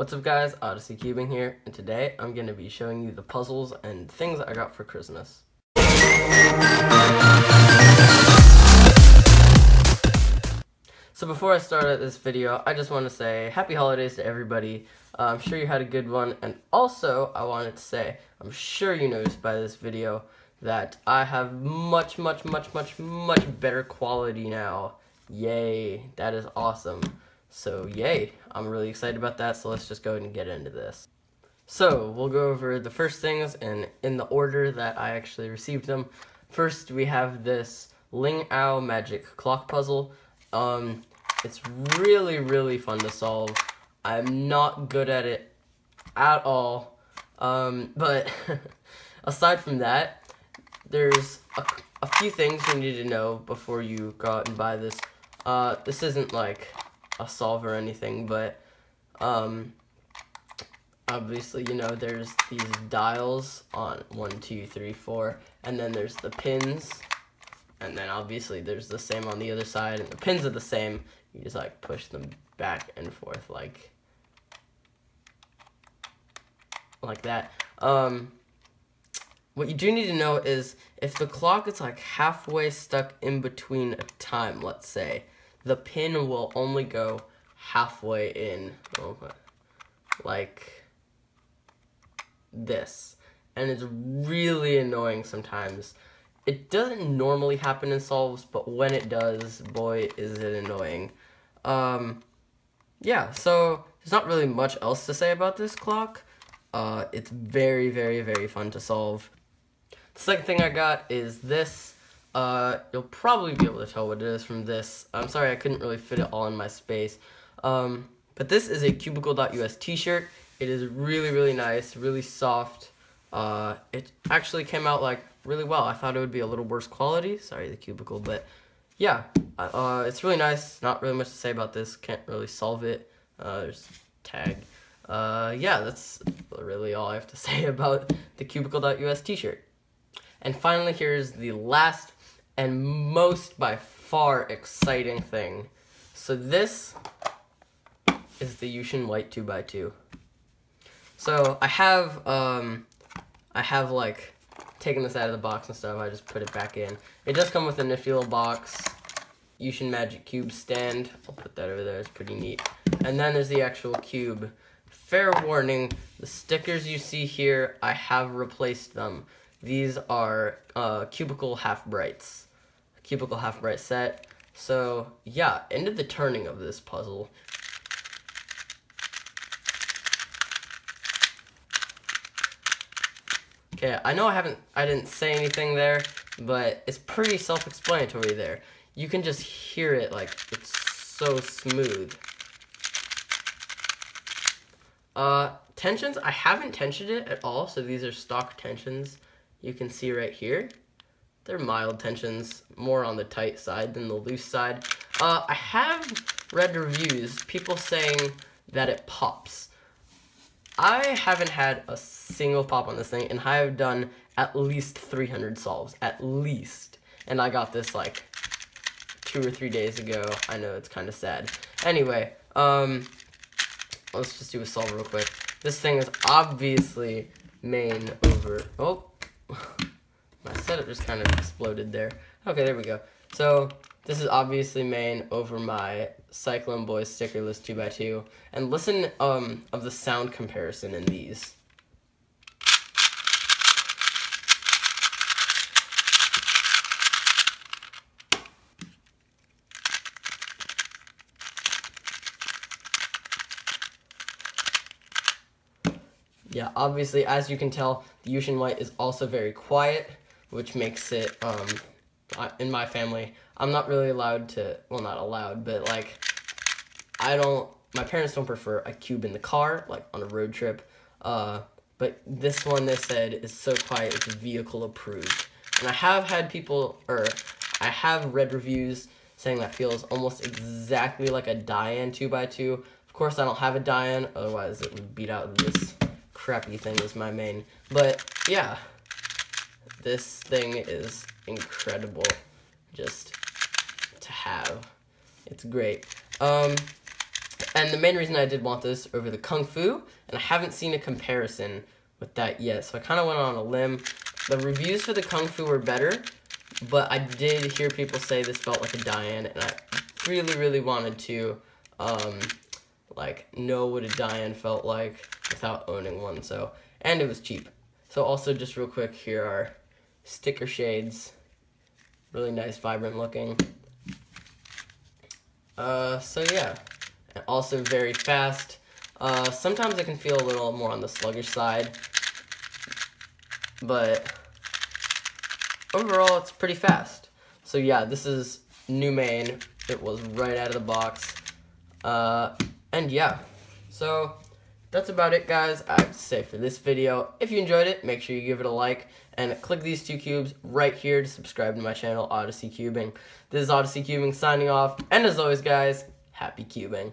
What's up guys, Odyssey Cubing here, and today I'm going to be showing you the puzzles and things I got for Christmas. So before I start this video, I just want to say happy holidays to everybody. Uh, I'm sure you had a good one, and also I wanted to say, I'm sure you noticed by this video that I have much, much, much, much, much better quality now. Yay, that is awesome. So yay, I'm really excited about that, so let's just go ahead and get into this. So, we'll go over the first things and in the order that I actually received them. First, we have this LingAo Magic Clock Puzzle. Um, it's really, really fun to solve. I'm not good at it at all. Um, but aside from that, there's a, a few things you need to know before you go out and buy this. Uh, this isn't like a solve or anything, but um, obviously, you know, there's these dials on one, two, three, four, and then there's the pins, and then obviously there's the same on the other side, and the pins are the same. You just like push them back and forth like like that. Um, what you do need to know is if the clock is like halfway stuck in between a time, let's say, the pin will only go halfway in, like this. And it's really annoying sometimes. It doesn't normally happen in solves, but when it does, boy, is it annoying. Um, yeah, so there's not really much else to say about this clock. Uh, it's very, very, very fun to solve. The second thing I got is this. Uh, you'll probably be able to tell what it is from this. I'm sorry I couldn't really fit it all in my space. Um, but this is a cubicle.us t-shirt. It is really, really nice, really soft. Uh, it actually came out like really well. I thought it would be a little worse quality. Sorry, the cubicle, but yeah, uh, it's really nice. Not really much to say about this. Can't really solve it. Uh, there's tag. Uh, yeah, that's really all I have to say about the cubicle.us t-shirt. And finally, here's the last and most by far exciting thing. So this is the Yuxin White 2x2. So I have, um, I have like taken this out of the box and stuff. I just put it back in. It does come with a nifty little box. Yuxin Magic Cube stand. I'll put that over there. It's pretty neat. And then there's the actual cube. Fair warning, the stickers you see here, I have replaced them. These are uh, cubicle half brights. Cubicle half bright set. So yeah, into the turning of this puzzle. Okay, I know I haven't, I didn't say anything there, but it's pretty self-explanatory there. You can just hear it, like, it's so smooth. Uh, tensions, I haven't tensioned it at all, so these are stock tensions. You can see right here. They're mild tensions, more on the tight side than the loose side. Uh, I have read reviews, people saying that it pops. I haven't had a single pop on this thing, and I have done at least 300 solves, at least. And I got this like two or three days ago. I know it's kind of sad. Anyway, um, let's just do a solve real quick. This thing is obviously main over. Oh, setup just kind of exploded there. Okay, there we go. So this is obviously main over my Cyclone Boys stickerless 2x2. And listen um, of the sound comparison in these. Yeah, obviously, as you can tell, the Yuxin White is also very quiet, which makes it um, in my family, I'm not really allowed to, well, not allowed, but like, I don't, my parents don't prefer a cube in the car, like on a road trip. Uh, but this one, they said, is so quiet, it's vehicle approved. And I have had people, or I have read reviews saying that feels almost exactly like a Dayan 2x2. Of course, I don't have a Dayan, otherwise it would beat out this crappy thing as my main. But, yeah, this thing is incredible just to have. It's great. Um, And the main reason I did want this over the Kung Fu, and I haven't seen a comparison with that yet, so I kind of went on a limb. The reviews for the Kung Fu were better, but I did hear people say this felt like a Dayan, and I really, really wanted to, um, like, know what a Dayan felt like without owning one, so, and it was cheap. So also, just real quick, here are sticker shades. Really nice, vibrant looking. Uh, so yeah, also very fast. Uh, sometimes it can feel a little more on the sluggish side, but overall it's pretty fast. So yeah, this is new main. It was right out of the box. Uh, and yeah, so that's about it guys I have to say for this video. If you enjoyed it, make sure you give it a like and click these two cubes right here to subscribe to my channel, Odyssey Cubing. This is Odyssey Cubing signing off, and as always guys, happy cubing.